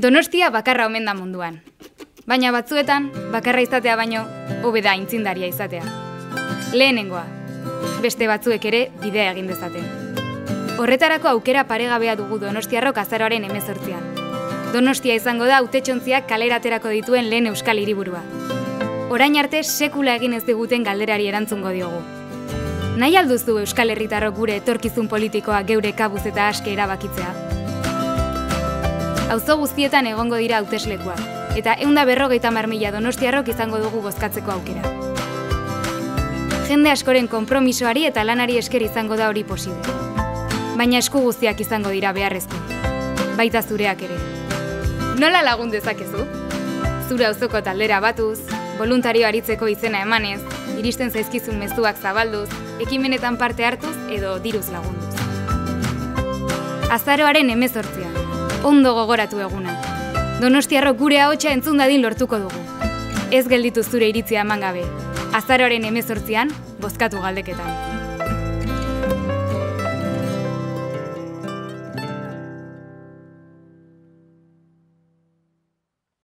Donostia bakarra omen da munduan. Baina batzuetan, bakarra izatea baino, hobe da intzindaria izatea. Lehenengoa, beste batzuek ere bidea egin dezaten. Horretarako aukera paregabea dugu Donostiarrok azaroaren emezortzian. Donostia izango da autetxontziak kaleraterako dituen lehen euskal hiriburua. Orain arte sekula egin ez diguten galderari erantzungo diogu. Nahi alduzu euskal herritarrok gure etorkizun politikoa geure kabuz eta aske erabakitzea? Auzo guztietan egongo dira hauteslekuak, eta eunda berrogeita marmila donostiarrok izango dugu bozkatzeko aukera. Jende askoren konpromisoari eta lanari esker izango da hori posible. Baina esku guztiak izango dira beharrezko. Baita zureak ere. Nola lagun dezakezu? Zure auzoko taldera batuz, voluntario aritzeko izena emanez, iristen zaizkizun mezuak zabalduz, ekimenetan parte hartuz edo diruz lagunduz. Azaroaren emezortzia, ondo gogoratu eguna. Donostiarro gure ahotsa entzun dadin lortuko dugu. Ez gelditu zure iritzia eman gabe. Azaroaren emezortzian, bozkatu galdeketan.